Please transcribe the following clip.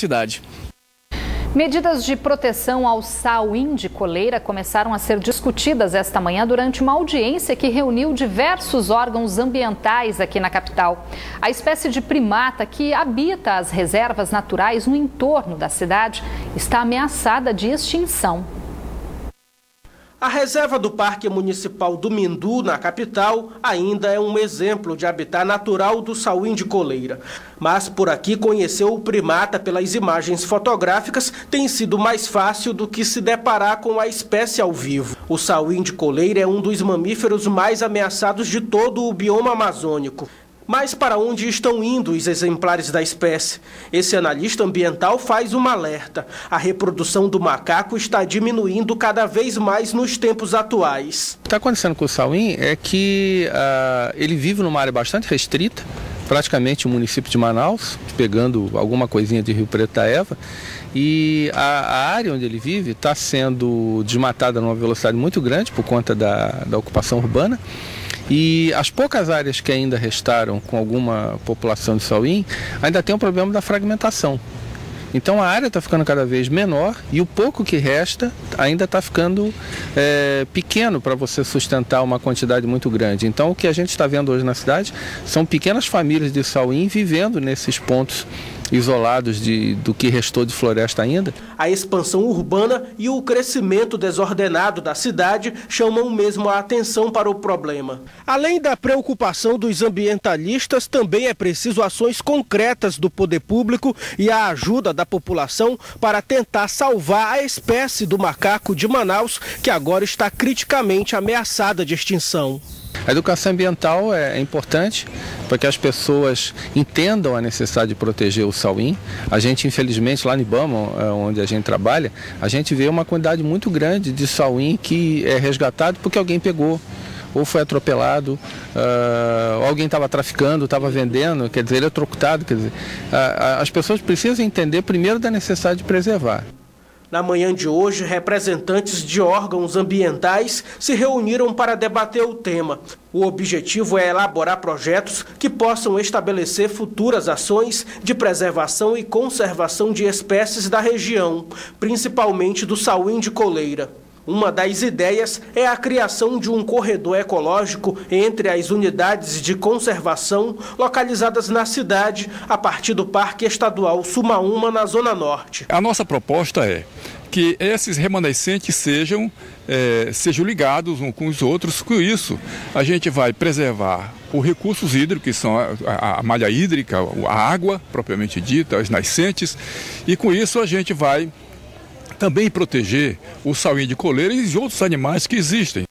cidade. Medidas de proteção ao sauim de coleira começaram a ser discutidas esta manhã durante uma audiência que reuniu diversos órgãos ambientais aqui na capital. A espécie de primata que habita as reservas naturais no entorno da cidade está ameaçada de extinção. A reserva do Parque Municipal do Mindu, na capital, ainda é um exemplo de habitat natural do sauim de coleira. Mas por aqui conhecer o primata pelas imagens fotográficas tem sido mais fácil do que se deparar com a espécie ao vivo. O sauim de coleira é um dos mamíferos mais ameaçados de todo o bioma amazônico. Mas para onde estão indo os exemplares da espécie? Esse analista ambiental faz uma alerta. A reprodução do macaco está diminuindo cada vez mais nos tempos atuais. O que está acontecendo com o sauim é que uh, ele vive numa área bastante restrita, praticamente o município de Manaus, pegando alguma coisinha de Rio Preto da Eva, e a, a área onde ele vive está sendo desmatada numa velocidade muito grande por conta da, da ocupação urbana. E as poucas áreas que ainda restaram com alguma população de sauim, ainda tem o problema da fragmentação. Então a área está ficando cada vez menor e o pouco que resta ainda está ficando é, pequeno para você sustentar uma quantidade muito grande. Então o que a gente está vendo hoje na cidade são pequenas famílias de sauim vivendo nesses pontos isolados de, do que restou de floresta ainda. A expansão urbana e o crescimento desordenado da cidade chamam mesmo a atenção para o problema. Além da preocupação dos ambientalistas, também é preciso ações concretas do poder público e a ajuda da população para tentar salvar a espécie do macaco de Manaus, que agora está criticamente ameaçada de extinção. A educação ambiental é, importante para que as pessoas entendam a necessidade de proteger o sauim. A gente, infelizmente, lá no Ibama, é, onde a gente trabalha, a gente vê uma quantidade muito grande de sauim que é resgatado porque alguém pegou ou foi atropelado, uh, alguém estava traficando, estava vendendo, quer dizer, ele é trocutado, quer dizer, uh, as pessoas precisam entender primeiro da necessidade de preservar. Na manhã de hoje, representantes de órgãos ambientais se reuniram para debater o tema. O objetivo é elaborar projetos que possam estabelecer futuras ações de preservação e conservação de espécies da região, principalmente do sauim de coleira. Uma das ideias é a criação de um corredor ecológico entre as unidades de conservação localizadas na cidade, a partir do Parque Estadual Sumaúma, na Zona Norte. A nossa proposta é que esses remanescentes sejam, é, sejam ligados uns com os outros. Com isso, a gente vai preservar os recursos hídricos, que são a, a, a malha hídrica, a água propriamente dita, as nascentes, e com isso a gente vai também proteger o sauim de coleira e outros animais que existem.